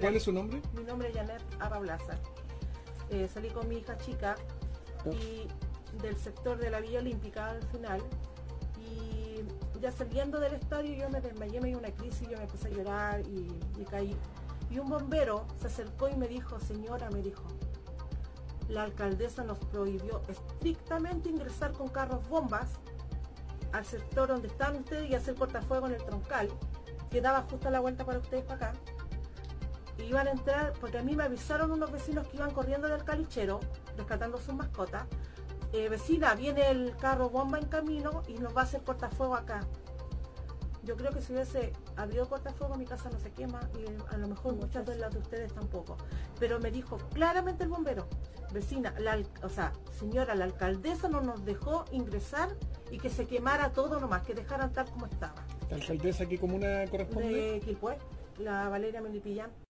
¿Cuál es su nombre? Mi nombre es Janet Arrablaza. Eh, salí con mi hija chica y del sector de la Villa Olímpica al final y ya saliendo del estadio yo me desmayé, me dio una crisis, yo me empecé a llorar y, y caí. Y un bombero se acercó y me dijo, señora, me dijo, la alcaldesa nos prohibió estrictamente ingresar con carros bombas al sector donde están ustedes y hacer cortafuego en el troncal, que daba justo la vuelta para ustedes para acá. Iban a entrar, porque a mí me avisaron unos vecinos que iban corriendo del calichero, rescatando sus mascotas. Eh, vecina, viene el carro bomba en camino y nos va a hacer cortafuego acá. Yo creo que si hubiese habido cortafuego mi casa no se quema y a lo mejor muchas de las de ustedes tampoco. Pero me dijo claramente el bombero, vecina, la, o sea, señora, la alcaldesa no nos dejó ingresar y que se quemara todo nomás, que dejaran tal como estaba. ¿La alcaldesa qué comuna corresponde? De Quilpué, la Valeria Melipillán.